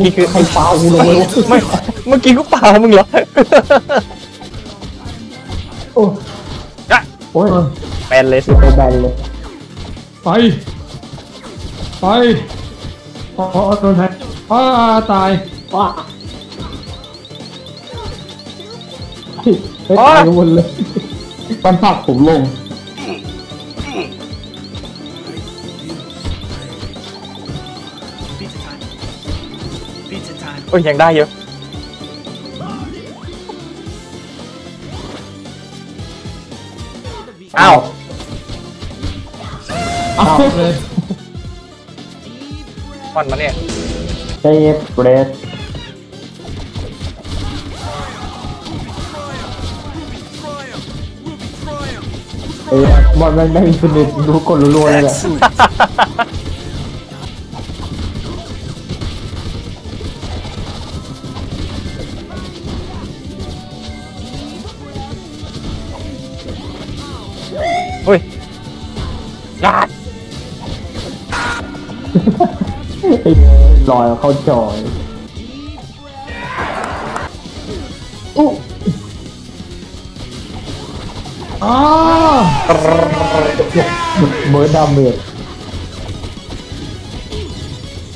นี่คือใครฟาวกูลงเลยวะไม่เมื่อกี้กูเปล่ามึงเหรอโอ้อะโอ้ยเป็นเลยสิไปแบนเลยไปไปอ๋อโดนแทงอ้าตายว้าไม่ตายกันหมดเลยมันผลักผมลง โอ้ยยังได้เยอะอ้าวอ้าวเลยมันมาเนี่ยเซฟเบรดเอ้ยบอลมันได้อินฟินิตรู้กดรัวๆเลยแหละ เฮ้ยยาดไอ้ลอยเข้าจอยอู้อ้าเบิร์ดดาเมจ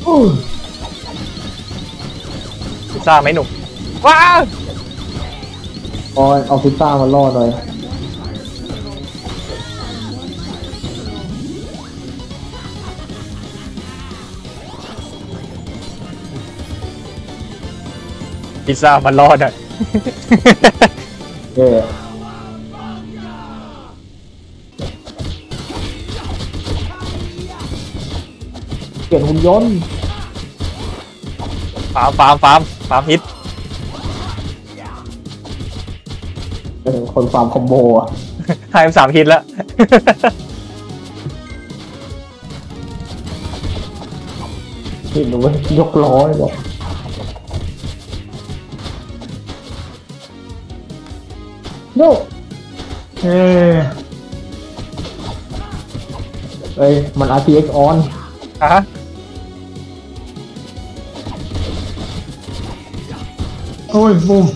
อู้พิซซ่าไหมหนุ่มว้าวออนเอาพิซซ่ามาล่อหน่อย พิซซ่ามันรอดอะเย่เปลี่ยนหุ่นยนต์ฟาร์มฟาร์มฟาร์มฟาร์มฮิตเออคนฟาร์มคอมโบอะไทม์สามฮิตแล้ว เห็นดูว่ายกล้อเลยบอก โน่เอ้เอ้ย มัน RTX on อะฮะโอ้ยบูม